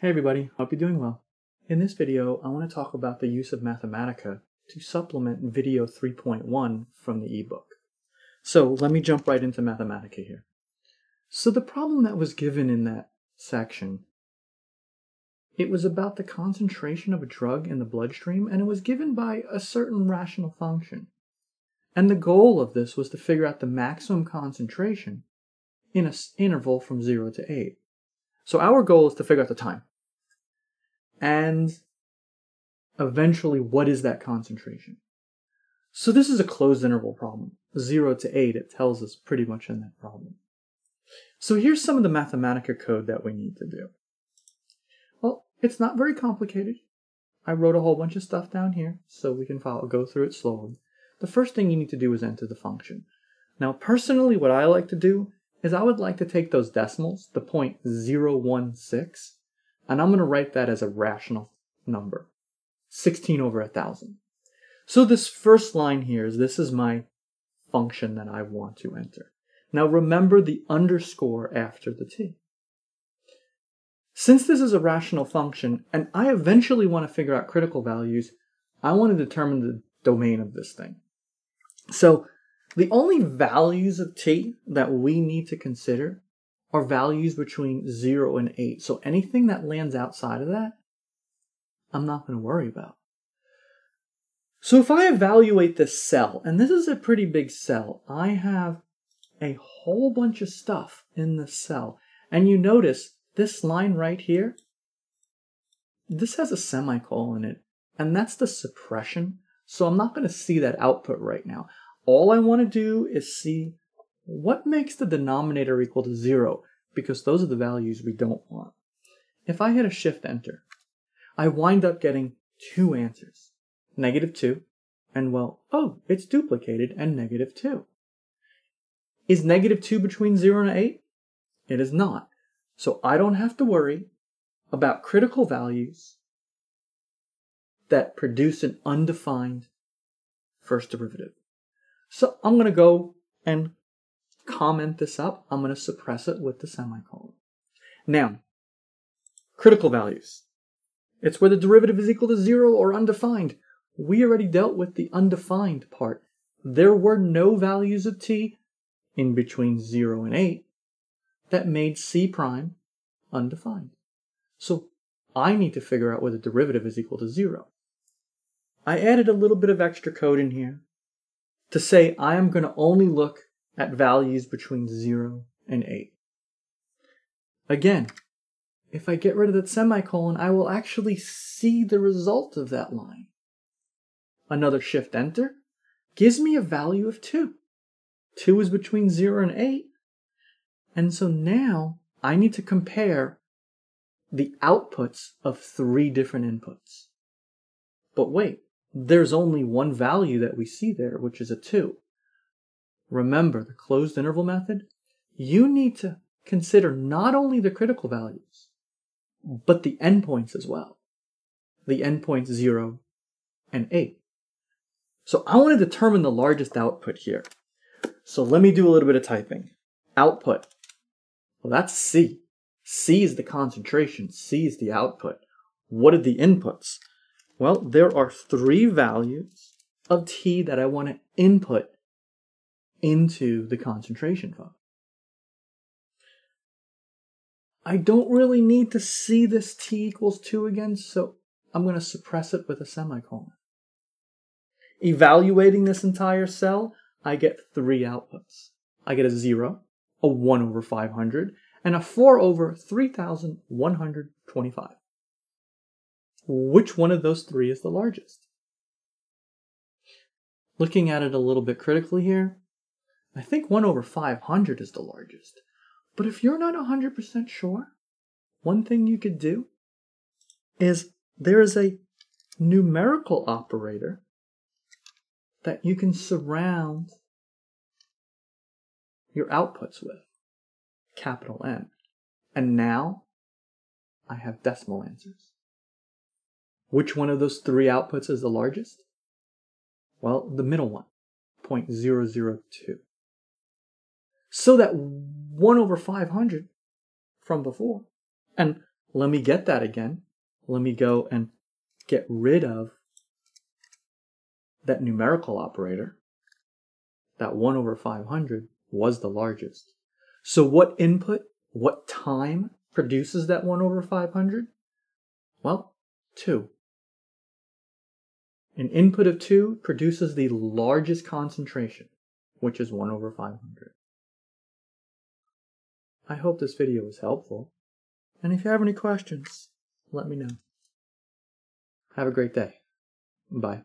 Hey everybody, hope you're doing well. In this video, I want to talk about the use of Mathematica to supplement video 3.1 from the ebook. So let me jump right into Mathematica here. So the problem that was given in that section, it was about the concentration of a drug in the bloodstream and it was given by a certain rational function. And the goal of this was to figure out the maximum concentration in an interval from 0 to 8. So our goal is to figure out the time. And eventually, what is that concentration? So this is a closed interval problem. 0 to 8, it tells us pretty much in that problem. So here's some of the Mathematica code that we need to do. Well, it's not very complicated. I wrote a whole bunch of stuff down here so we can follow, go through it slowly. The first thing you need to do is enter the function. Now, personally, what I like to do is I would like to take those decimals, the point 0.016, and I'm going to write that as a rational number, 16 over 1,000. So this first line here is this is my function that I want to enter. Now remember the underscore after the t. Since this is a rational function, and I eventually want to figure out critical values, I want to determine the domain of this thing. So the only values of t that we need to consider are values between 0 and 8. So anything that lands outside of that, I'm not going to worry about. So if I evaluate this cell, and this is a pretty big cell, I have a whole bunch of stuff in the cell. And you notice this line right here, this has a semicolon in it, and that's the suppression. So I'm not going to see that output right now. All I want to do is see what makes the denominator equal to zero, because those are the values we don't want. If I hit a shift enter, I wind up getting two answers, negative two, and well, oh, it's duplicated and negative two. Is negative two between zero and eight? It is not. So I don't have to worry about critical values that produce an undefined first derivative. So I'm going to go and comment this up. I'm going to suppress it with the semicolon. Now, critical values. It's where the derivative is equal to zero or undefined. We already dealt with the undefined part. There were no values of t in between 0 and 8 that made c prime undefined. So I need to figure out whether the derivative is equal to 0. I added a little bit of extra code in here to say I am going to only look at values between 0 and 8. Again, if I get rid of that semicolon, I will actually see the result of that line. Another shift enter gives me a value of 2. 2 is between 0 and 8. And so now I need to compare the outputs of three different inputs. But wait, there's only one value that we see there, which is a 2. Remember the closed interval method? You need to consider not only the critical values, but the endpoints as well. The endpoints 0 and 8. So I want to determine the largest output here. So let me do a little bit of typing. Output. Well, that's C. C is the concentration. C is the output. What are the inputs? Well, there are three values of T that I want to input into the concentration function. I don't really need to see this T equals 2 again, so I'm going to suppress it with a semicolon. Evaluating this entire cell, I get three outputs. I get a 0, a 1 over 500, and a 4 over 3,125. Which one of those three is the largest? Looking at it a little bit critically here, I think 1 over 500 is the largest. But if you're not 100% sure, one thing you could do is there is a numerical operator that you can surround your outputs with, capital N. And now I have decimal answers. Which one of those three outputs is the largest? Well, the middle one, 0.002. So that 1 over 500 from before, and let me get that again. Let me go and get rid of that numerical operator. That 1 over 500 was the largest. So what input, what time produces that 1 over 500? Well, 2. An input of 2 produces the largest concentration, which is 1 over 500. I hope this video was helpful. And if you have any questions, let me know. Have a great day. Bye.